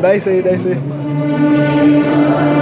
Dá isso aí, dá isso aí.